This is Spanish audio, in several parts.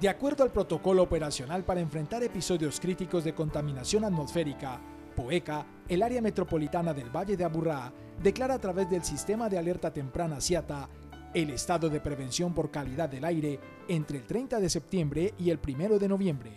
De acuerdo al protocolo operacional para enfrentar episodios críticos de contaminación atmosférica, POECA, el área metropolitana del Valle de Aburrá, declara a través del sistema de alerta temprana CIATA el estado de prevención por calidad del aire entre el 30 de septiembre y el 1 de noviembre.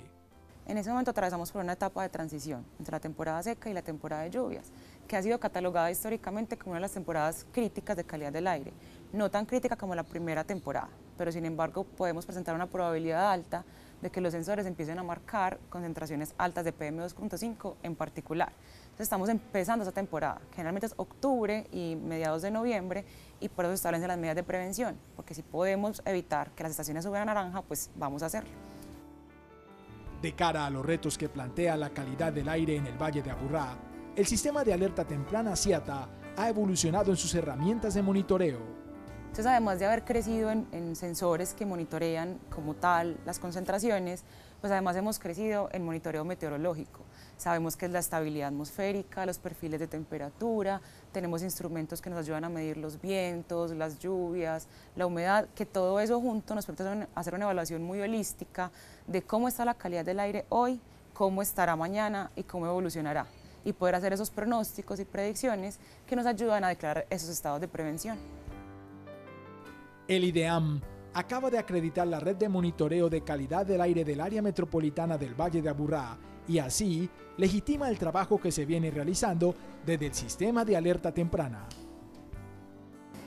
En ese momento atravesamos por una etapa de transición entre la temporada seca y la temporada de lluvias, que ha sido catalogada históricamente como una de las temporadas críticas de calidad del aire, no tan crítica como la primera temporada, pero sin embargo podemos presentar una probabilidad alta de que los sensores empiecen a marcar concentraciones altas de PM2.5 en particular. Entonces estamos empezando esa temporada, generalmente es octubre y mediados de noviembre, y por eso establecen las medidas de prevención, porque si podemos evitar que las estaciones suban a naranja, pues vamos a hacerlo. De cara a los retos que plantea la calidad del aire en el Valle de Aburrá, el sistema de alerta temprana CIATA ha evolucionado en sus herramientas de monitoreo. Entonces, además de haber crecido en, en, sensores que monitorean como tal las concentraciones, pues además hemos crecido en monitoreo meteorológico. Sabemos que es la estabilidad atmosférica, los perfiles de temperatura, tenemos instrumentos que nos ayudan a medir los vientos, las lluvias, la humedad, que todo eso junto nos permite hacer una evaluación muy holística de cómo está la calidad del aire hoy, cómo estará mañana y cómo evolucionará y poder hacer esos pronósticos y predicciones que nos ayudan a declarar esos estados de prevención. El IDEAM acaba de acreditar la red de monitoreo de calidad del aire del área metropolitana del Valle de Aburrá y así legitima el trabajo que se viene realizando desde el sistema de alerta temprana.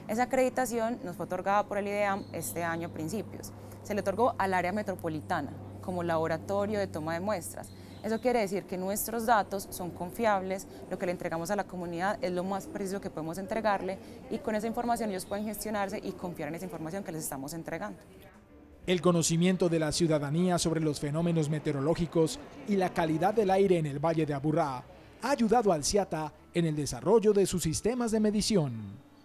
Esa acreditación nos fue otorgada por el IDEAM este año a principios. Se le otorgó al área metropolitana como laboratorio de toma de muestras. Eso quiere decir que nuestros datos son confiables, lo que le entregamos a la comunidad es lo más preciso que podemos entregarle y con esa información ellos pueden gestionarse y confiar en esa información que les estamos entregando. El conocimiento de la ciudadanía sobre los fenómenos meteorológicos y la calidad del aire en el Valle de Aburrá ha ayudado al CIATA en el desarrollo de sus sistemas de medición.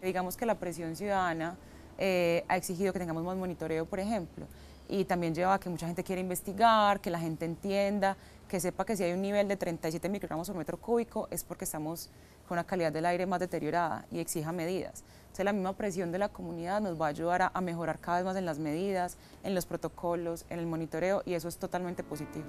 Digamos que la presión ciudadana eh, ha exigido que tengamos más monitoreo, por ejemplo, y también lleva a que mucha gente quiera investigar, que la gente entienda, que sepa que si hay un nivel de 37 microgramos por metro cúbico es porque estamos con una calidad del aire más deteriorada y exija medidas. Entonces la misma presión de la comunidad nos va a ayudar a, a mejorar cada vez más en las medidas, en los protocolos, en el monitoreo y eso es totalmente positivo.